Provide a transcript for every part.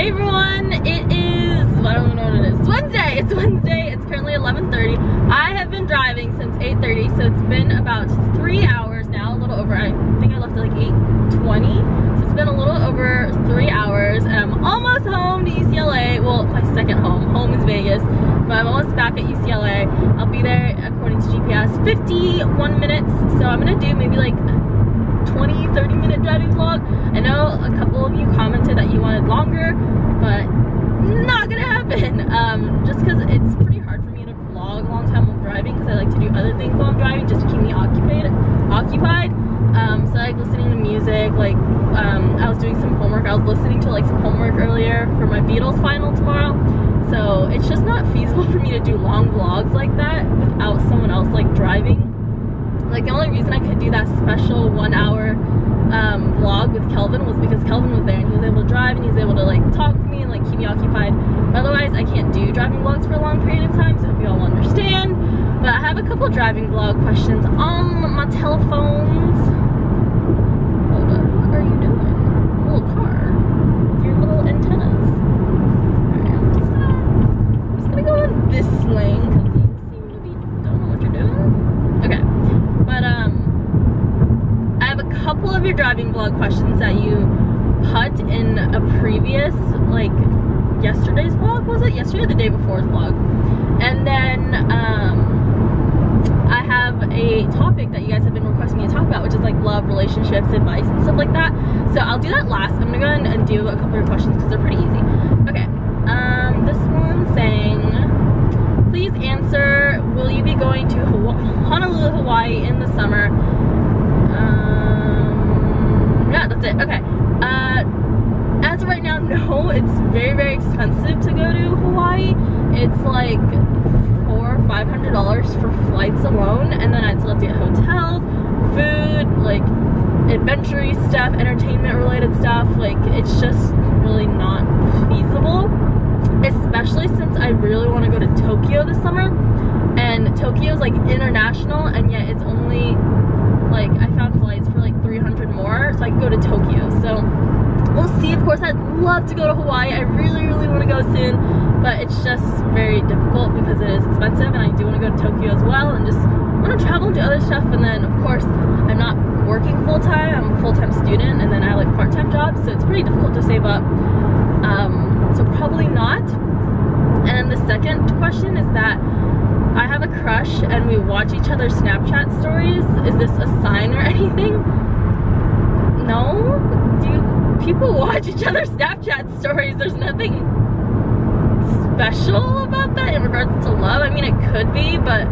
Hey everyone, it is, I don't know what it is. It's Wednesday, it's Wednesday, it's currently 11.30. I have been driving since 8.30, so it's been about three hours now, a little over, I think I left at like 8.20. So it's been a little over three hours, and I'm almost home to UCLA. Well, my second home, home is Vegas, but I'm almost back at UCLA. I'll be there, according to GPS, 51 minutes, so I'm gonna do maybe like 20 30 minute driving vlog. I know a couple of you commented that you wanted longer but not gonna happen. Um, just because it's pretty hard for me to vlog a long time while driving because i like to do other things while i'm driving just to keep me occupied occupied. Um, so like listening to music like um, i was doing some homework. I was listening to like some homework earlier for my beatles final tomorrow. So it's just not feasible for me to do long vlogs like that without someone else like driving like the only reason I could do that special one hour um, vlog with Kelvin was because Kelvin was there and he was able to drive and he was able to like talk to me and like keep me occupied. But otherwise, I can't do driving vlogs for a long period of time, so I hope you all understand. But I have a couple driving vlog questions on my telephones. Hold up, what are you doing? Little car with your little antennas. Alright, I'm just gonna, I'm just gonna go in this lane because you seem to be don't know what you're doing. Okay. But um, I have a couple of your driving vlog questions that you put in a previous, like yesterday's vlog, was it? Yesterday or the day before's vlog. And then um, I have a topic that you guys have been requesting me to talk about, which is like love, relationships, advice, and stuff like that. So I'll do that last. I'm gonna go and do a couple of questions because they're pretty easy. Okay. Um, this one's saying, please answer, will you be going to Honolulu, Hawaii in the summer? Um, yeah, that's it. Okay. Uh, as of right now, no. It's very, very expensive to go to Hawaii. It's like four or five hundred dollars for flights alone, and then I still have to get hotels, food, like adventure stuff, entertainment related stuff. Like it's just really not feasible. Especially since I really want to go to Tokyo this summer, and Tokyo is like international, and yet it's only like I found flights for like 300 more, so I can go to Tokyo. So we'll see. Of course, I'd love to go to Hawaii. I really, really want to go soon, but it's just very difficult because it is expensive, and I do want to go to Tokyo as well, and just want to travel and do other stuff. And then, of course, I'm not working full time. I'm a full time student, and then I like part time jobs, so it's pretty difficult to save up. Um, so probably not. And the second question is that I have a crush and we watch each other's Snapchat stories. Is this a sign or anything? No? Do people watch each other's Snapchat stories? There's nothing special about that in regards to love. I mean, it could be, but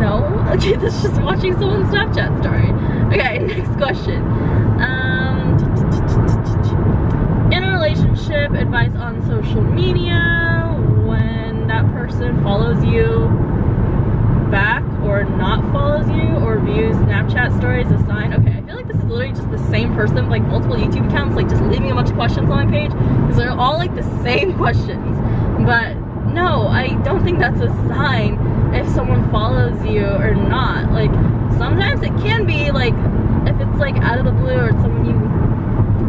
no. Okay, that's just watching someone's Snapchat story. Okay, next question. Relationship, advice on social media when that person follows you back or not follows you or views Snapchat stories a sign. Okay, I feel like this is literally just the same person, like multiple YouTube accounts, like just leaving a bunch of questions on my page because they're all like the same questions. But no, I don't think that's a sign if someone follows you or not. Like sometimes it can be like if it's like out of the blue or it's someone you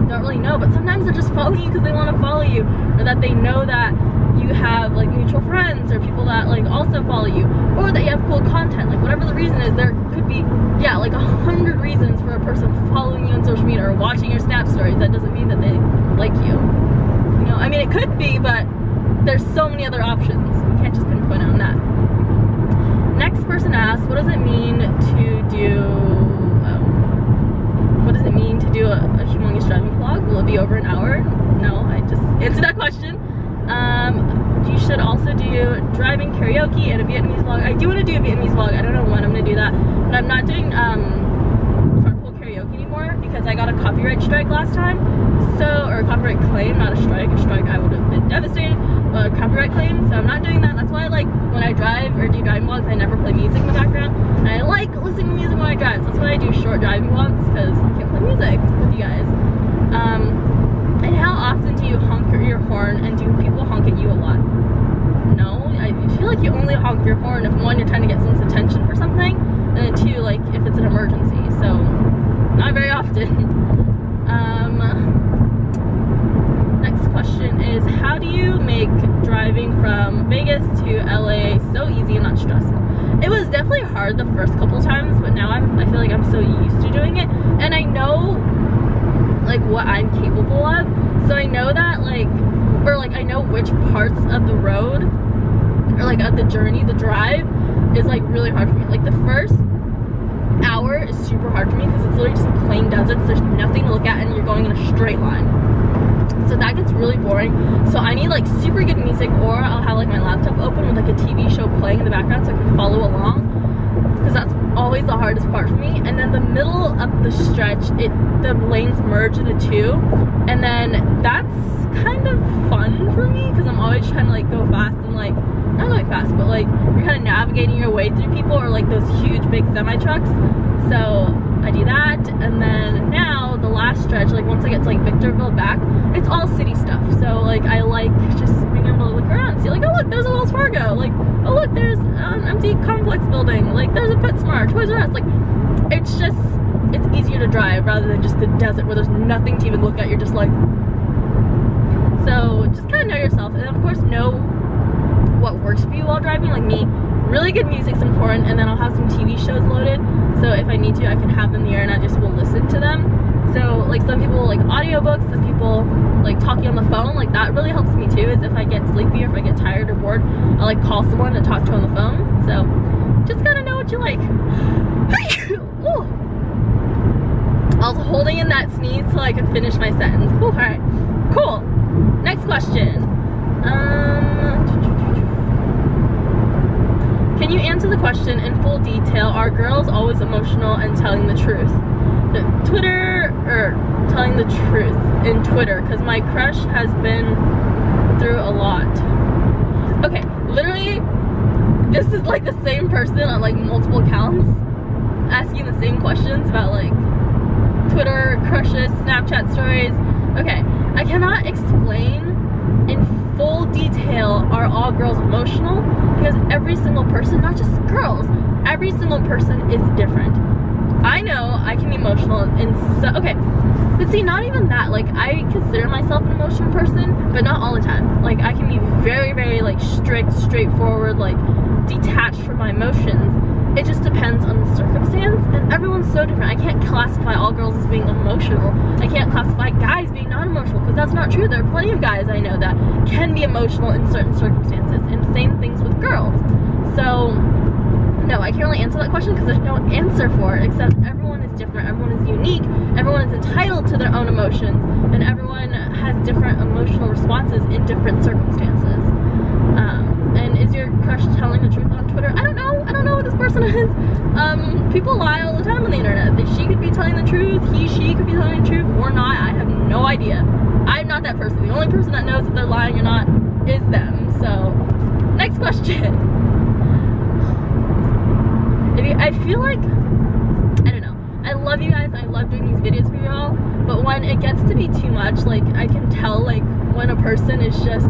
don't really know, but sometimes they're just following you because they want to follow you or that they know that you have like mutual friends or people that like also follow you or that you have cool content like whatever the reason is there could be yeah like a hundred reasons for a person following you on social media or watching your snap stories. That doesn't mean that they like you. You know I mean it could be but there's so many other options. You can't just pinpoint on that. Next person asks what does it mean to do what does it mean to do a, a humongous driving vlog will it be over an hour no I just answered that question um, you should also do driving karaoke and a Vietnamese vlog. I do want to do a Vietnamese vlog. I don't know when I'm going to do that. But I'm not doing um, carpool karaoke anymore because I got a copyright strike last time. So, or a copyright claim, not a strike. A strike I would have been devastated. But a copyright claim, so I'm not doing that. That's why like when I drive or do driving vlogs, I never play music in the background. And I like listening to music when I drive. So that's why I do short driving vlogs because I can't play music with you guys. Um, and how often do you honk your horn and do people honk at you a lot? No, I feel like you only honk your horn if one, you're trying to get someone's attention for something, and then two, like if it's an emergency. So, not very often. Um, next question is How do you make driving from Vegas to LA so easy and not stressful? It was definitely hard the first couple times, but now I'm, I feel like I'm so used to doing it. And I know like what I'm capable of. So I know that like, or like I know which parts of the road or like of the journey, the drive is like really hard for me. Like the first hour is super hard for me because it's literally just plain desert. So there's nothing to look at and you're going in a straight line. So that gets really boring. So I need like super good music or I'll have like my laptop open with like a TV show playing in the background so I can follow along. Because that's always the hardest part for me. And then the middle of the stretch, it the lanes merge into two. And then that's kind of fun for me because I'm always trying to like go fast and like not really fast, but like you're kind of navigating your way through people or like those huge big semi trucks. So I do that, and then now the last stretch, like once I get to like Victorville back, it's all city stuff. So like I like just being able to look around, see like oh look, there's a Wells Fargo, like oh look, there's an empty complex building, like there's a PetSmart, Toys R Us, like it's just it's easier to drive rather than just the desert where there's nothing to even look at. You're just like so just kind of know yourself, and of course know what works for you while driving. Like me, really good music's important, and then I'll have some TV shows loaded. So if I need to, I can have them there and I just will listen to them. So like some people like audiobooks, some people like talking on the phone, like that really helps me too, is if I get sleepy or if I get tired or bored, I like call someone and talk to on the phone. So just gotta know what you like. I was holding in that sneeze till I could finish my sentence. All right, cool. Next question. Um, can you answer the question in full detail? Are girls always emotional and telling the truth? The Twitter, or telling the truth in Twitter, because my crush has been through a lot. Okay, literally, this is like the same person on like multiple accounts asking the same questions about like Twitter crushes, Snapchat stories. Okay, I cannot explain in full detail are all girls emotional because every single person, not just girls, every single person is different. I know I can be emotional and so, okay, but see, not even that, like, I consider myself an emotional person, but not all the time. Like, I can be very, very, like, strict, straightforward, like, detached from my emotions it just depends on the circumstance and so different. I can't classify all girls as being emotional. I can't classify guys being non-emotional because that's not true. There are plenty of guys I know that can be emotional in certain circumstances and same things with girls. So no, I can't really answer that question because there's no answer for it except everyone is different, everyone is unique, everyone is entitled to their own emotions and everyone has different emotional responses in different circumstances. And is your crush telling the truth on Twitter? I don't know. I don't know what this person is. Um, people lie all the time on the internet. That she could be telling the truth, he, she could be telling the truth, or not. I have no idea. I'm not that person. The only person that knows if they're lying or not is them. So, next question. I feel like, I don't know. I love you guys. I love doing these videos for y'all. But when it gets to be too much, like I can tell like when a person is just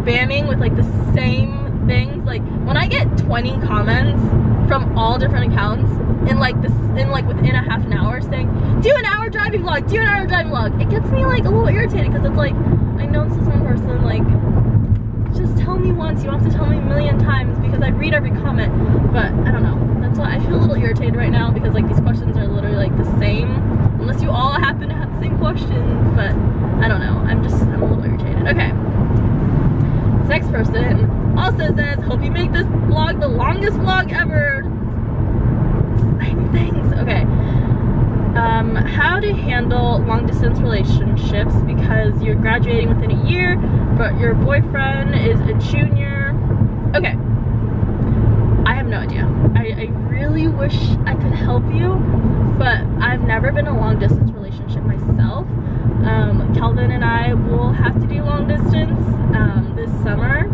spamming with like the same things. Like when I get 20 comments from all different accounts in like this in like within a half an hour saying, do an hour driving vlog, do an hour driving vlog. It gets me like a little irritated because it's like, I know this is one person, like just tell me once. You don't have to tell me a million times because I read every comment. But I don't know. That's why I feel a little irritated right now because like these questions are literally like the same. Unless you all happen to have the same questions. But I don't know. I'm just, I'm a little irritated. Okay next person also says, hope you make this vlog the longest vlog ever. Same things. Okay. Um, how to handle long distance relationships because you're graduating within a year, but your boyfriend is a junior. Okay. I have no idea. I, I really wish I could help you, but I've never been a long distance relationship myself. Um, and I will have to do long distance um, this summer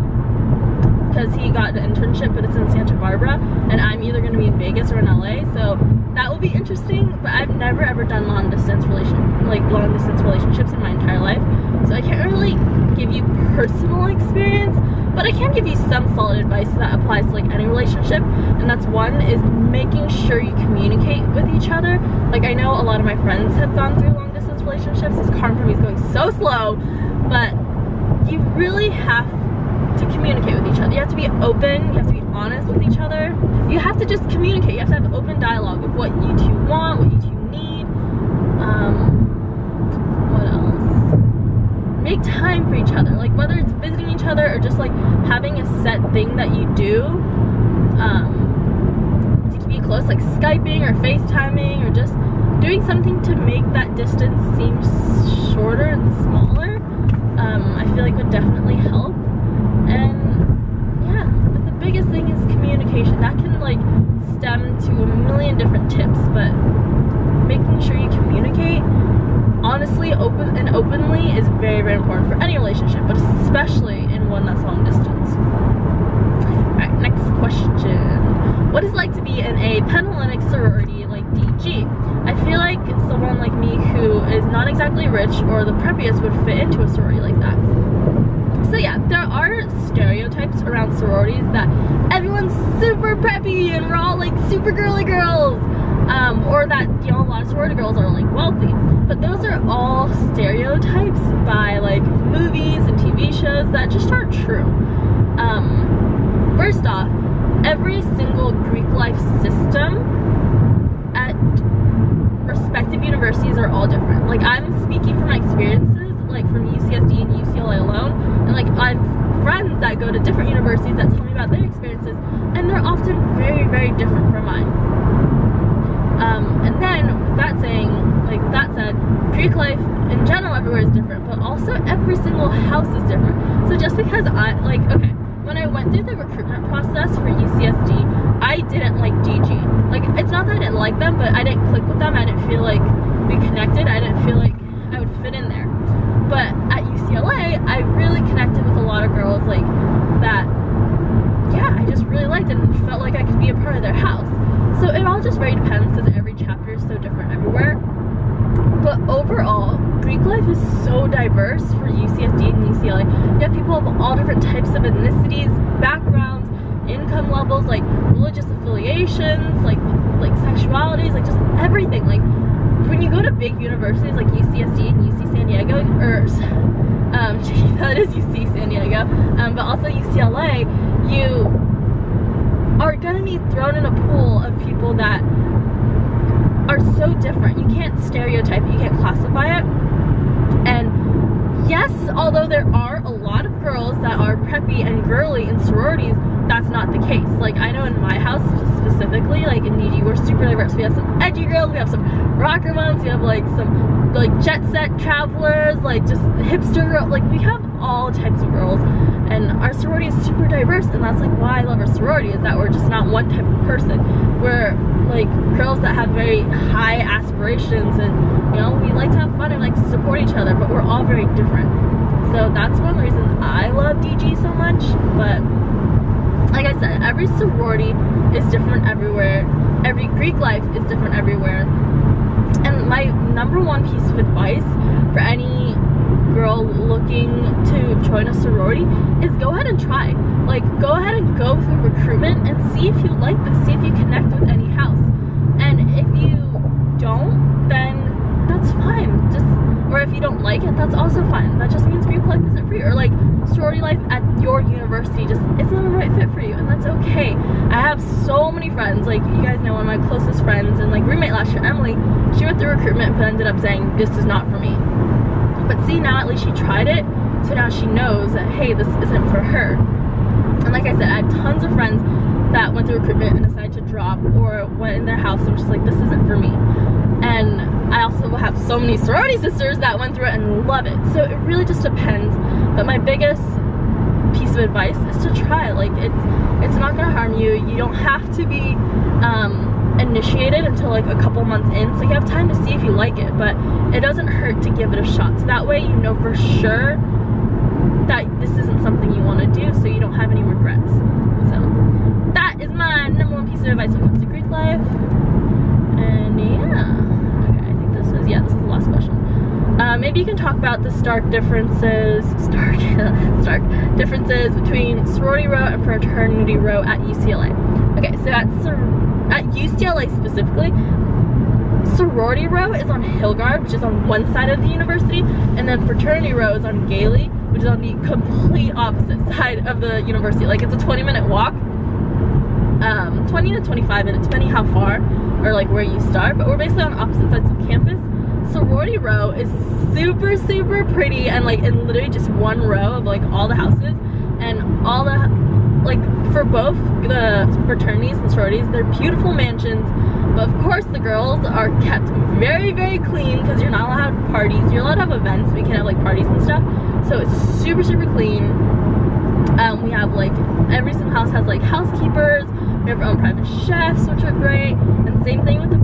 because he got an internship but it's in Santa Barbara and I'm either going to be in Vegas or in LA so that will be interesting but I've never ever done long distance relation like long distance relationships in my entire life so I can't really give you personal experience but I can give you some solid advice that applies to like any relationship and that's one is making sure you communicate with each other like I know a lot of my friends have gone through long relationships this car for me is going so slow but you really have to communicate with each other. You have to be open, you have to be honest with each other. You have to just communicate. You have to have open dialogue of what you two want, what you two need. Um, what else? Make time for each other. Like whether it's visiting each other or just like having a set thing that you do. Um, to you close, like Skyping or FaceTiming or just doing something to make that distance seem shorter and smaller, um, I feel like would definitely help. And yeah, but the biggest thing is communication. That can like stem to a million different tips, but making sure you communicate honestly open and openly is very very important for any relationship but especially in one that's long distance all right next question what is it like to be in a Panhellenic sorority like DG I feel like someone like me who is not exactly rich or the preppiest would fit into a sorority like that. So yeah, there are stereotypes around sororities that everyone's super preppy and we're all like super girly girls. Um, or that, you know, a lot of sorority girls are like wealthy. But those are all stereotypes by like movies and TV shows that just aren't true. Um, first off, every single Greek life system respective universities are all different. Like I'm speaking from my experiences, like from UCSD and UCLA alone, and like I have friends that go to different universities that tell me about their experiences, and they're often very, very different from mine. Um, and then with that saying, like that said, Greek life in general everywhere is different, but also every single house is different. So just because I like okay, when I went through the recruitment process for UCSD, I didn't like DG. Like, it's not that I didn't like them, but I didn't click with them. I didn't feel like we connected. I didn't feel like I would fit in there. But at UCLA, I really connected with a lot of girls like that, yeah, I just really liked and felt like I could be a part of their house. So it all just very depends because every chapter is so different everywhere. But overall, Greek life is so diverse for UCSD and UCLA. You have people of all different types of ethnicities, backgrounds, income levels, like religious affiliations, like like sexualities, like just everything. Like when you go to big universities like UCSD and UC San Diego, or um, that is UC San Diego, um, but also UCLA, you are gonna be thrown in a pool of people that are so different. You can't stereotype it, you can't classify it. And yes, although there are a lot of girls that are preppy and girly in sororities, that's not the case. Like I know in my house specifically, like in DG, we're super diverse. We have some edgy girls, we have some rocker ones, we have like some like jet set travelers, like just hipster girls. Like we have all types of girls, and our sorority is super diverse, and that's like why I love our sorority is that we're just not one type of person. We're like girls that have very high aspirations, and you know we like to have fun and like to support each other, but we're all very different. So that's one of the reasons I love DG so much, but like I said, every sorority is different everywhere. Every Greek life is different everywhere. And my number one piece of advice for any girl looking to join a sorority is go ahead and try. Like, go ahead and go through recruitment and see if you like this, see if you connect with any house. And if you don't, then that's fine. Just or if you don't like it, that's also fine. That just means Greek life isn't for you. Or like sorority life at your university just isn't the right fit for you and that's okay. I have so many friends, like you guys know one of my closest friends and like roommate last year, Emily, she went through recruitment but ended up saying this is not for me. But see now at least she tried it, so now she knows that hey, this isn't for her. And like I said, I have tons of friends that went through recruitment and decided to drop or went in their house and was just like, this isn't for me. And I also have so many sorority sisters that went through it and love it. So it really just depends. But my biggest piece of advice is to try. Like it's it's not gonna harm you. You don't have to be um, initiated until like a couple months in. So you have time to see if you like it. But it doesn't hurt to give it a shot. So that way you know for sure that this isn't something you want to do so you don't have any regrets. So that is my number one piece of advice when it comes to Greek life. And yeah, okay, I think this is, yeah, this is the last question. Uh, maybe you can talk about the stark differences, stark, stark differences between sorority row and fraternity row at UCLA. Okay, so at, at UCLA specifically, sorority row is on Hilgard, which is on one side of the university, and then fraternity row is on Gayley, which is on the complete opposite side of the university. Like it's a 20 minute walk, um, 20 to 25 minutes, depending how far or like where you start, but we're basically on opposite sides of campus. Sorority row is super, super pretty and like in literally just one row of like all the houses and all the, like for both the fraternities and sororities, they're beautiful mansions but of course the girls are kept very, very clean because you're not allowed to have parties. You're allowed to have events, We can't have like parties and stuff. So it's super, super clean. Um, we have like, every single house has like housekeepers. We have our own private chefs, which are great. And same thing with the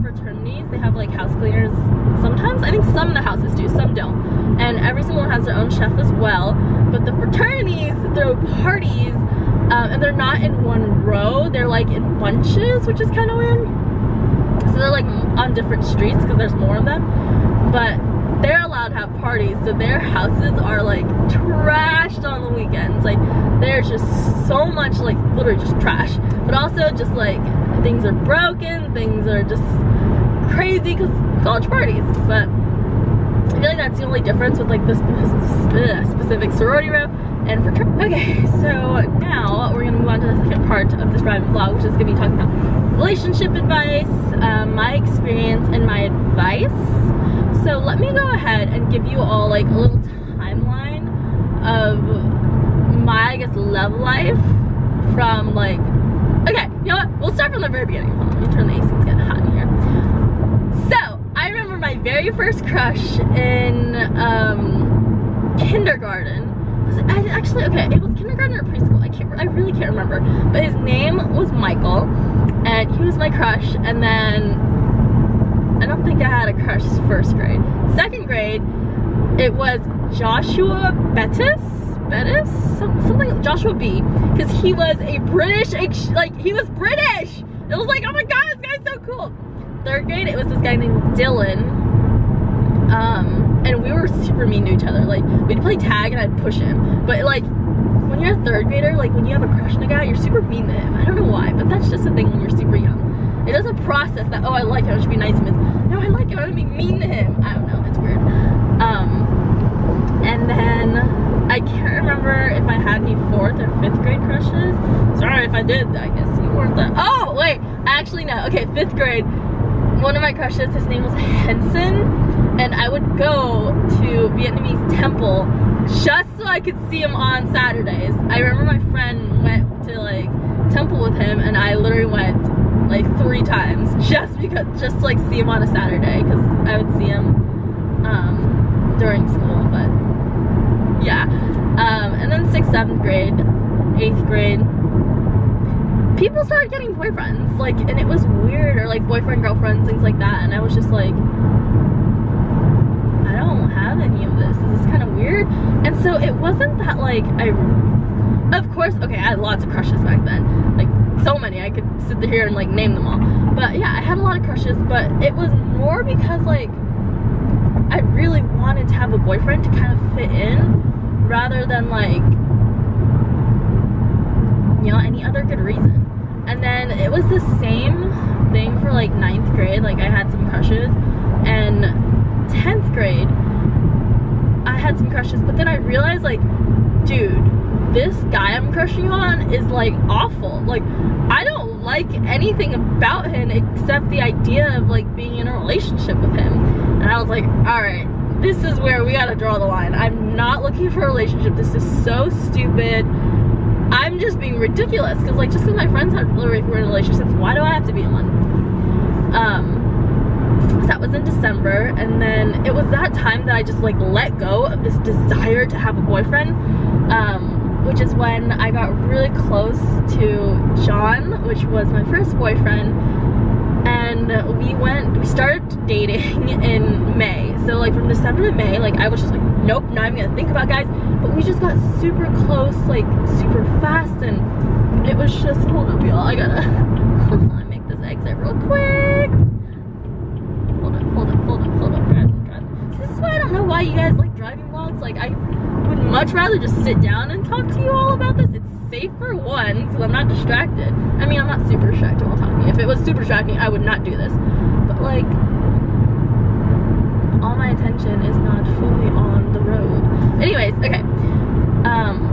They have like house cleaners sometimes. I think some of the houses do, some don't. And every single one has their own chef as well. But the fraternities throw parties um, and they're not in one row. They're like in bunches, which is kind of weird so they're like on different streets because there's more of them but they're allowed to have parties so their houses are like trashed on the weekends like there's just so much like literally just trash but also just like things are broken things are just crazy because college parties but I feel like that's the only difference with like this specific sorority row and for Okay, so now we're gonna move on to the second part of this private vlog, which is gonna be talking about relationship advice, um, my experience, and my advice. So let me go ahead and give you all like a little timeline of my, I guess, love life from like, okay, you know what? We'll start from the very beginning. Hold on, let me turn the AC, it's in here. So, I remember very first crush in um, kindergarten. I actually okay it was kindergarten or preschool. I can't I really can't remember. But his name was Michael and he was my crush and then I don't think I had a crush first grade. Second grade it was Joshua Bettis? Bettis? Something Joshua B. Because he was a British like he was British! It was like oh my god this guy's so cool! Third grade it was this guy named Dylan um and we were super mean to each other. Like, we'd play tag and I'd push him. But like, when you're a third grader, like when you have a crush on a guy, you're super mean to him. I don't know why, but that's just a thing when you're super young. It doesn't process that, oh, I like him, I should be nice to him. no, I like him, I'm gonna be mean to him. I don't know, that's weird. Um, and then I can't remember if I had any fourth or fifth grade crushes. Sorry if I did, I guess you weren't that. Oh, wait, actually no. Okay, fifth grade, one of my crushes, his name was Henson and I would go to Vietnamese temple just so I could see him on Saturdays. I remember my friend went to like temple with him and I literally went like three times just because just like see him on a Saturday because I would see him um, during school but yeah um, and then sixth seventh grade eighth grade people started getting boyfriends like and it was weird or like boyfriend girlfriends things like that and I was just like have any of this. This is kind of weird. And so it wasn't that like I, of course, okay, I had lots of crushes back then. Like so many, I could sit here and like name them all. But yeah, I had a lot of crushes, but it was more because like I really wanted to have a boyfriend to kind of fit in rather than like, you know, any other good reason. And then it was the same thing for like ninth grade. Like I had some crushes and 10th grade I had some crushes, but then I realized like, dude, this guy I'm crushing on is like awful. Like, I don't like anything about him except the idea of like being in a relationship with him. And I was like, all right, this is where we gotta draw the line. I'm not looking for a relationship. This is so stupid. I'm just being ridiculous because like just because my friends have relationships, why do I have to be in one? Um, that was in December and then it was that time that I just like let go of this desire to have a boyfriend um, which is when I got really close to John which was my first boyfriend and we went we started dating in May. So like from December to May like I was just like nope not I'm gonna think about guys. But we just got super close like super fast and it was just hold up y'all I gotta make this exit real quick hold up, hold up, hold up, God, God. So this is why you guys like driving vlogs. Like, I would much rather just sit down and talk to you all about this. It's safe for one, because I'm not distracted. I mean, I'm not super distracted while talking. If it was super distracting, I would not do this. But like, all my attention is not fully on the road. Anyways, okay. Um,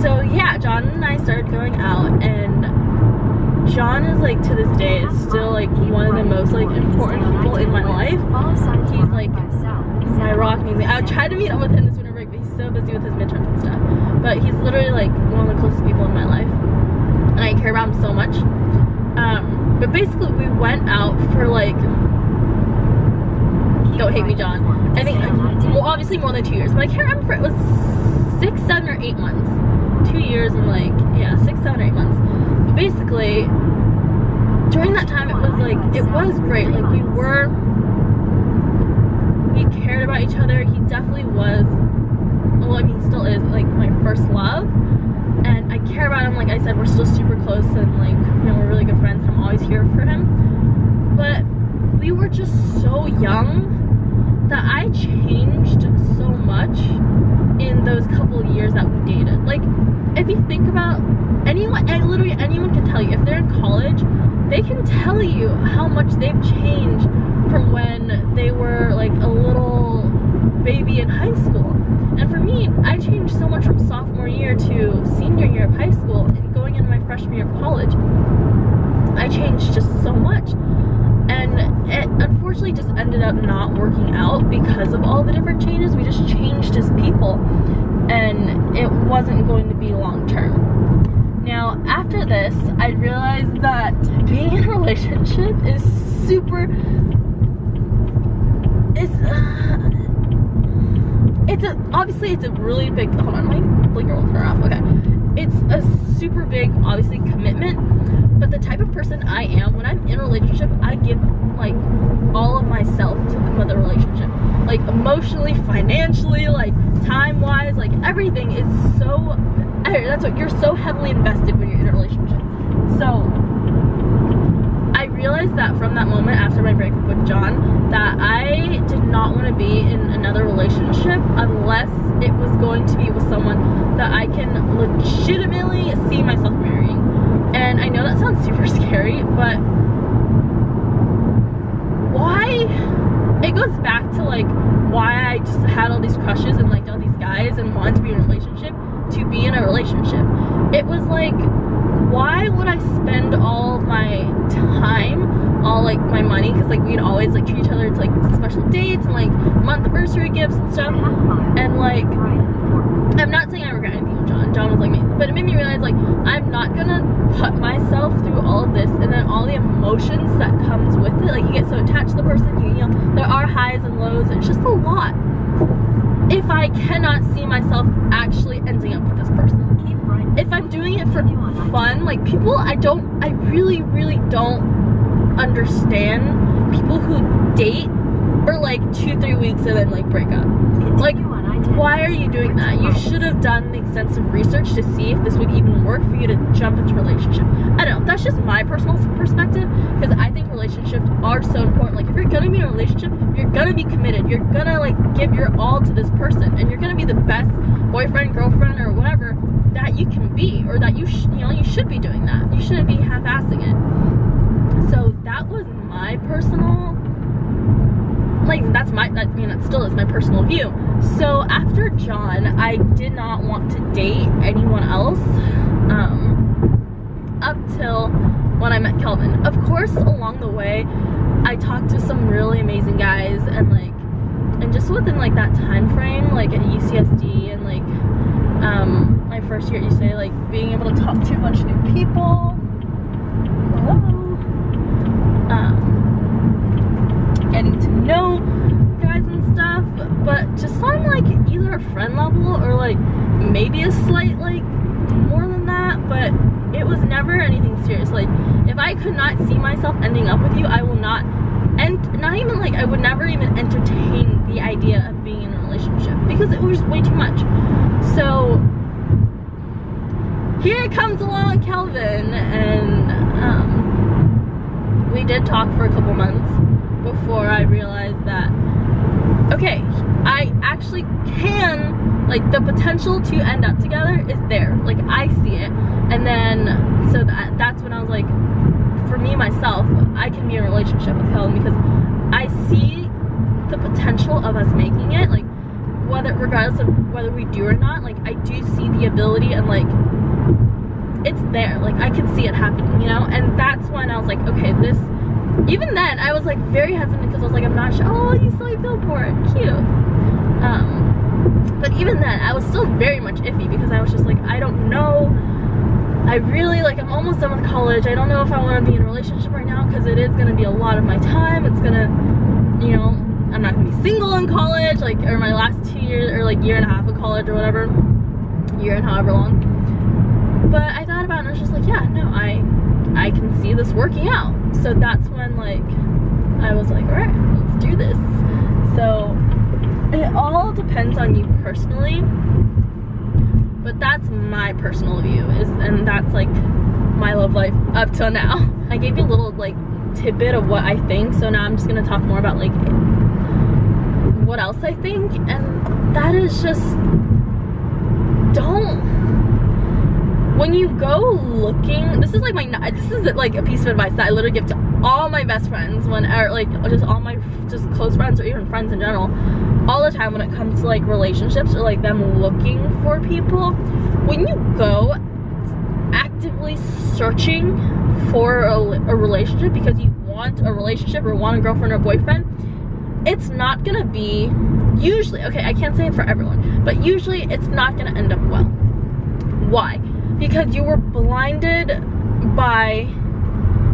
so yeah, John and I started going out and John is like to this day is still like one of the most like important people in my life. He's like my rock music. I try to meet up with him this winter break, but he's so busy with his midterms and stuff. But he's literally like one of the closest people in my life. And I care about him so much. Um, but basically we went out for like don't hate me John. I think well obviously more than two years, but I can't remember it was six, seven or eight months. Two years and like yeah, six, seven or eight months. But basically during that time it was like it was great. Like we were we cared about each other. He definitely was, well, I mean, still is, like, my first love. And I care about him. Like I said, we're still super close and, like, you know, we're really good friends. And I'm always here for him. But we were just so young that I changed so much in those couple years that we dated. Like, if you think about anyone, literally anyone can tell you, if they're in college, they can tell you how much they've changed from when they were like a little baby in high school. And for me, I changed so much from sophomore year to senior year of high school and going into my freshman year of college. I changed just so much. And it unfortunately just ended up not working out because of all the different changes. We just changed as people and it wasn't going to be long term. Now, after this, I realized that being in a relationship is super it's uh, it's a obviously it's a really big hold on my blinker will turn off okay. It's a super big obviously commitment but the type of person i am when i'm in a relationship i give like all of myself to the, the relationship. Like emotionally financially like time wise like everything is so that's what you're so heavily invested when you're in a relationship. So I realized that from that moment after my breakup with John that I did not want to be in another relationship unless it was going to be with someone that I can legitimately see myself marrying. And I know that sounds super scary, but why? It goes back to like why I just had all these crushes and liked all these guys and wanted to be in a relationship to be in a relationship. It was like why would I spend all my time, all like my money, because like we'd always like treat each other to like special dates and like month anniversary gifts and stuff, and like I'm not saying I regret anything with John. John was like me, but it made me realize like I'm not gonna put myself through all of this and then all the emotions that comes with it. Like you get so attached to the person, you, you know, there are highs and lows. It's just a lot. If I cannot see myself actually ending up with this person. If I'm doing it for fun, like people, I don't, I really, really don't understand people who date for like two, three weeks and then like break up. Like, why are you doing that? You should have done the extensive research to see if this would even work for you to jump into a relationship. I don't know, that's just my personal perspective because I think relationships are so important. Like if you're gonna be in a relationship, you're gonna be committed. You're gonna like give your all to this person and you're gonna be the best boyfriend, girlfriend, or whatever that you can be or that you you know you should be doing that you shouldn't be half-assing it so that was my personal like that's my that, still is my personal view so after John I did not want to date anyone else um up till when I met Kelvin of course along the way I talked to some really amazing guys and like and just within like that time frame like at UCSD and like um, my first year at UCLA, like being able to talk to a bunch of new people. Hello. Um, getting to know guys and stuff, but just on like either a friend level or like maybe a slight like more than that, but it was never anything serious. Like if I could not see myself ending up with you, I will not and not even like I would never even entertain the idea of being in a relationship because it was way too much. So here comes along Kelvin and um, we did talk for a couple months before I realized that okay, I actually can like the potential to end up together is there. Like I see it. And then so that that's when I was like for me myself, I can be in a relationship with Kelvin because I see the potential of us making it like whether regardless of whether we do or not like i do see the ability and like it's there like i can see it happening you know and that's when i was like okay this even then i was like very hesitant because i was like i'm not sure oh you silly billboard cute um but even then i was still very much iffy because i was just like i don't know I really like I'm almost done with college. I don't know if I want to be in a relationship right now because it is going to be a lot of my time. It's going to, you know, I'm not to be single in college like or my last two years or like year and a half of college or whatever. Year and however long. But I thought about it and I was just like, yeah, no, I I can see this working out. So that's when like I was like, all right, let's do this. So it all depends on you personally but that's my personal view is and that's like my love life up till now i gave you a little like tidbit of what i think so now i'm just gonna talk more about like what else i think and that is just don't when you go looking this is like my this is like a piece of advice that i literally give to all my best friends when or like just all my just close friends or even friends in general all the time when it comes to like relationships or like them looking for people. When you go actively searching for a, a relationship because you want a relationship or want a girlfriend or boyfriend it's not gonna be usually okay i can't say it for everyone but usually it's not gonna end up well. Why because you were blinded by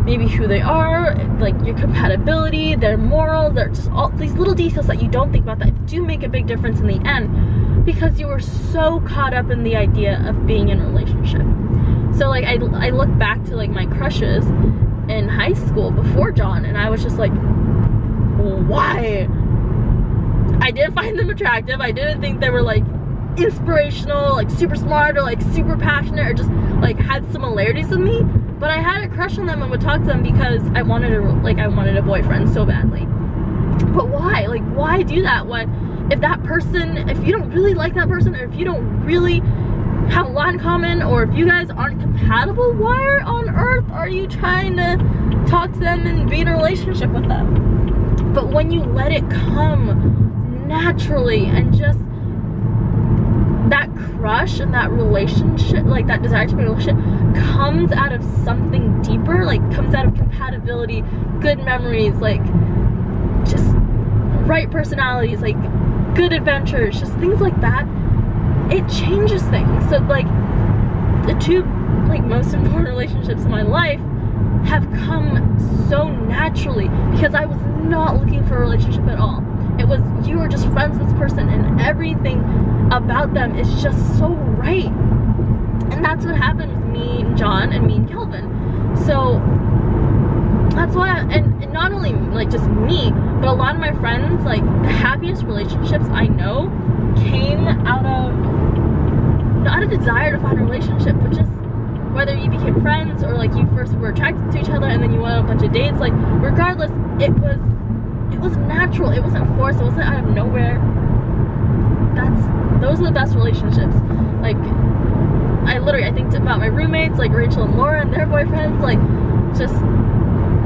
maybe who they are, like your compatibility, their morals, they're just all these little details that you don't think about that do make a big difference in the end because you were so caught up in the idea of being in a relationship. So like I, I look back to like my crushes in high school before John and I was just like, why? I did find them attractive. I didn't think they were like inspirational, like super smart or like super passionate or just like had similarities with me. But I had a crush on them and would talk to them because I wanted a like I wanted a boyfriend so badly. But why? Like why do that when if that person if you don't really like that person or if you don't really have a lot in common or if you guys aren't compatible, why on earth are you trying to talk to them and be in a relationship with them? But when you let it come naturally and just that crush and that relationship, like that desire to be a relationship, comes out of something deeper, like comes out of compatibility, good memories, like just right personalities, like good adventures, just things like that. It changes things. So like the two like most important relationships in my life have come so naturally because I was not looking for a relationship at all. It was you were just friends with this person and everything about them is just so right. And that's what happened with me and John and me and Kelvin. So that's why I, and, and not only like just me, but a lot of my friends, like the happiest relationships I know came out of not a desire to find a relationship, but just whether you became friends or like you first were attracted to each other and then you went on a bunch of dates, like regardless, it was it was natural. It wasn't forced. It wasn't out of nowhere. That's those are the best relationships. Like I literally I think about my roommates, like Rachel and Laura and their boyfriends, like just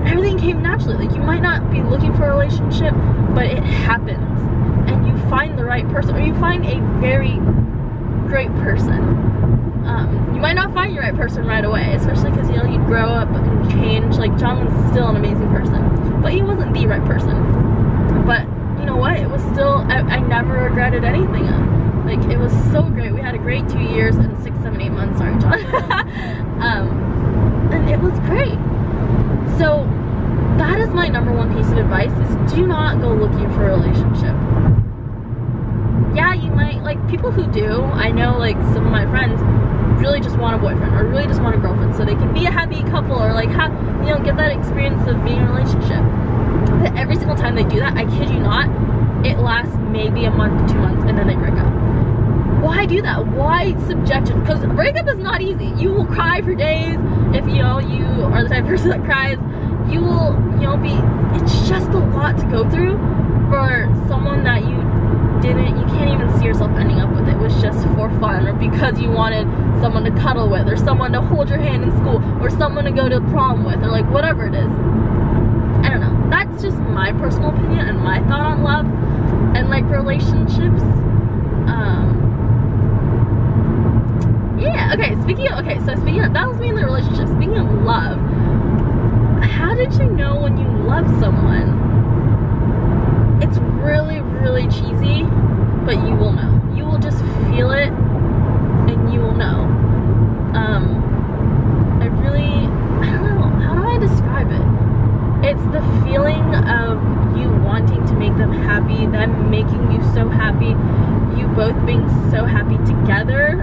everything came naturally. Like you might not be looking for a relationship, but it happens. And you find the right person or you find a very great person. Um, you might not find your right person right away, especially because you know you grow up and change. Like John was still an amazing person, but he wasn't the right person. But you know what? It was still I, I never regretted anything. Like it was so great. We had a great two years and six, seven, eight months. Sorry, John. um, and it was great. So that is my number one piece of advice: is do not go looking for a relationship yeah, you might, like, people who do, I know, like, some of my friends really just want a boyfriend or really just want a girlfriend so they can be a happy couple or, like, have, you know, get that experience of being in a relationship. But every single time they do that, I kid you not, it lasts maybe a month, two months, and then they break up. Why do that? Why subject it? Because breakup is not easy. You will cry for days if, you know, you are the type of person that cries. You will, you know, be, it's just a lot to go through for someone that you didn't, you can't even see yourself ending up with it. It was just for fun or because you wanted someone to cuddle with or someone to hold your hand in school or someone to go to prom with or like whatever it is. That's just my personal opinion and my thought on love and like relationships. Um, yeah, okay, speaking of, okay, so speaking of, that was me in the relationship. Speaking of love, how did you know when you love someone? It's really, really cheesy, but you will know. You will just feel it and you will know. Um, I really, I don't know, how do I describe it? It's the feeling of you wanting to make them happy, them making you so happy, you both being so happy together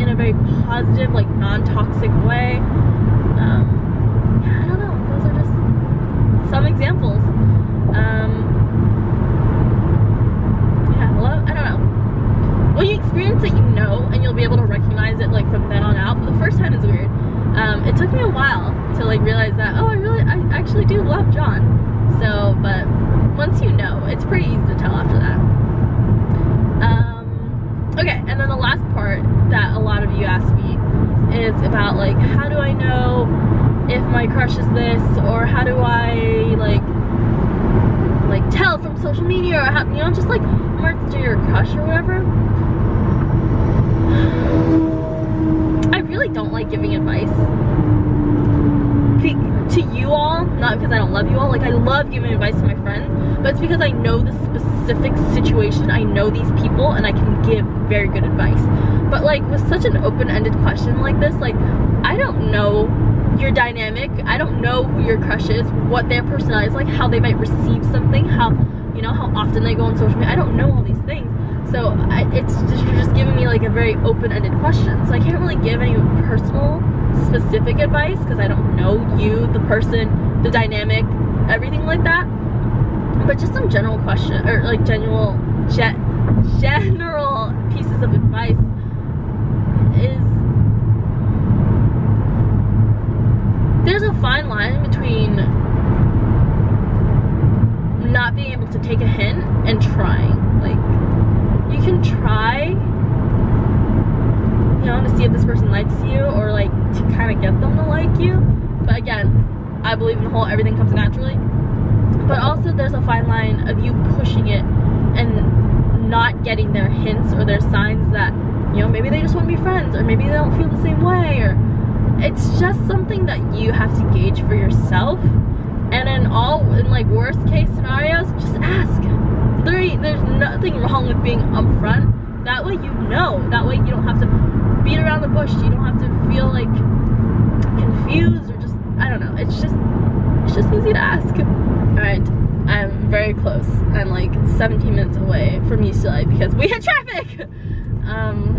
in a very positive, like non-toxic way. Um, yeah, I don't know. Those are just some examples. Um, yeah, love. I don't know. When you experience it, you know, and you'll be able to recognize it like from then on out. But the first time is weird. Um, it took me a while to like realize that. Oh, I really, actually do love John. So, but once you know, it's pretty easy to tell after that. Um, okay, and then the last part that a lot of you ask me is about like, how do I know if my crush is this, or how do I like, like tell from social media, or how, you know, just like mark to your crush or whatever. I really don't like giving advice to you all, not because I don't love you all. Like I love giving advice to my friends, but it's because I know the specific situation. I know these people and I can give very good advice. But like with such an open-ended question like this, like I don't know your dynamic. I don't know who your crush is, what their personality is like, how they might receive something, how you know how often they go on social media. I don't know all these things. So I, it's just you're just giving me like a very open-ended question. So I can't really give any personal specific advice because I don't know you, the person, the dynamic, everything like that. But just some general question or like general ge general pieces of advice is there's a fine line between not being able to take a hint and trying. Like you can try to see if this person likes you or like to kind of get them to like you. But again, I believe in the whole everything comes naturally. But also there's a fine line of you pushing it and not getting their hints or their signs that, you know, maybe they just want to be friends or maybe they don't feel the same way or it's just something that you have to gauge for yourself. And in all, in like worst case scenarios, just ask. There, there's nothing wrong with being upfront. That way you know. That way you don't have to beat around the bush. You don't have to feel like confused or just, I don't know. It's just, it's just easy to ask. All right, I'm very close. I'm like 17 minutes away from UCLA because we had traffic. Um,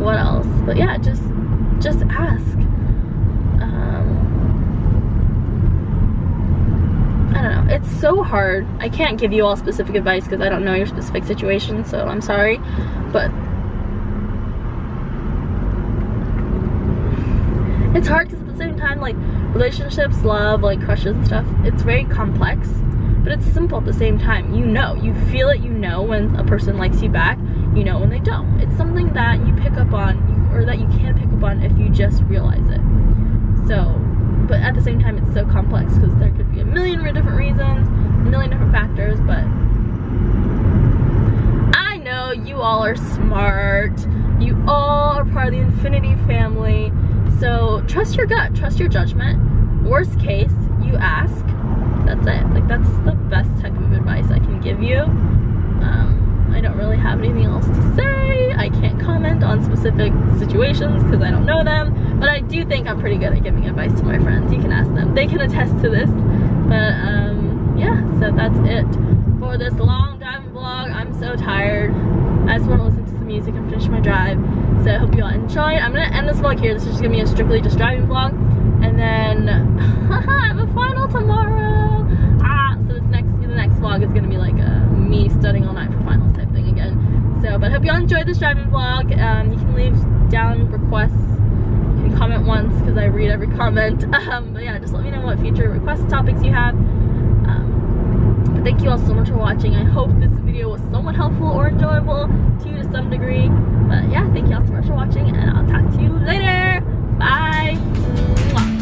what else? But yeah, just, just ask. Um, I don't know. It's so hard. I can't give you all specific advice because I don't know your specific situation, so I'm sorry. But it's hard because at the same time, like relationships, love, like crushes and stuff, it's very complex, but it's simple at the same time. You know, you feel it, you know when a person likes you back, you know when they don't. It's something that you pick up on, or that you can pick up on if you just realize it. So, but at the same time, it's so complex because there could be a million different reasons, a million different factors, but I know you all are smart. You all are part of the Infinity family. So trust your gut, trust your judgment. Worst case, you ask. That's it. Like that's the best type of advice I can give you. Um, I don't really have anything else to say. I can't comment on specific situations because I don't know them. But I do think I'm pretty good at giving advice to my friends. You can ask them. They can attest to this. But um, yeah, so that's it for this long driving vlog. I'm so tired. I just want to music and finish my drive. So I hope you all enjoy. I'm gonna end this vlog here. This is just gonna be a strictly just driving vlog. And then I have a final tomorrow. Ah, so this next the next vlog is gonna be like a, uh, me studying all night for finals type thing again. So, but I hope you all enjoyed this driving vlog. Um, you can leave down requests. You can comment once because I read every comment. Um, but yeah, just let me know what future request topics you have thank you all so much for watching. I hope this video was somewhat helpful or enjoyable to you to some degree. But yeah, thank you all so much for watching and I'll talk to you later. Bye. Mwah.